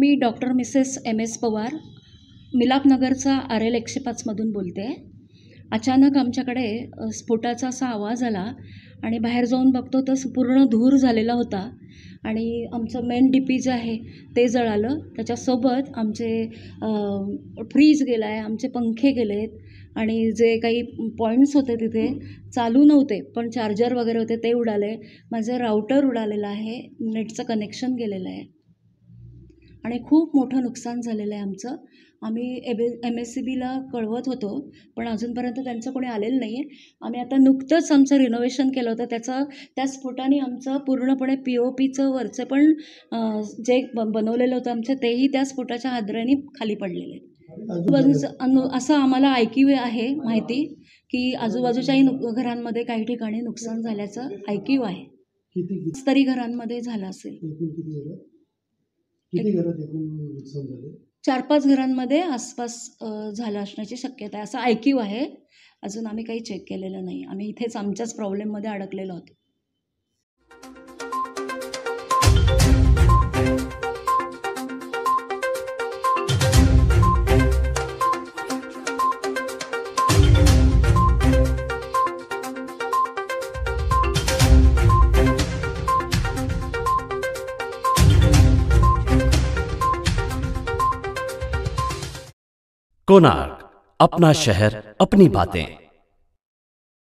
मी doctor Mrs M S Pawar मिलापनगरचा R L एकशे पाचमधून बोलते. अचानक आमच्याकडे स्फोटाचा असा आवाज आला आणि बाहेर जाऊन बघतो तर पूर्ण धूर झालेला होता आणि आमचं मेन डी पी जे आहे ते जळालं. त्याच्यासोबत आमचे फ्रीज गेला आहे आमचे पंखे गेले आहेत आणि जे काही पॉईंट्स होते तिथे चालू नव्हते पण चार्जर वगैरे होते ते उडाले. माझं राऊटर उडालेलं आहे नेटचं कनेक्शन गेलेलं आहे. आणि खूप मोठं नुकसान झालेलं आहे आमचं. आम्ही एम एम एस सी बीला कळवत होतो पण अजूनपर्यंत त्यांचं कोणी आलेलं नाही आहे आम्ही आता नुकतंच आमचं रिनोव्हेशन केलं होतं. त्याचं त्या स्फोटाने आमचं पूर्णपणे पी ओ पीचं वरचं पण जे ब बनवलेलं होतं आमचं तेही त्या स्फोटाच्या हादऱ्याने खाली पडलेले. आहेत असं आम्हाला ऐकीव आहे माहिती की आजूबाजूच्याही नुक घरांमध्ये काही ठिकाणी नुकसान झाल्याचं ऐकीव आहे. तरी घरांमध्ये झालं असेल. किती घरात एकूण नुकसान झाले? चार पाच घरांमध्ये आसपास झालं असण्याची शक्यता आहे. असं ऐकीव आहे. अजून आम्ही काही चेक केलेलं नाही. आम्ही इथेच आमच्याच प्रॉब्लेममध्ये अडकलेलो होतो कोनार्क अपना शहर अपनी बातें।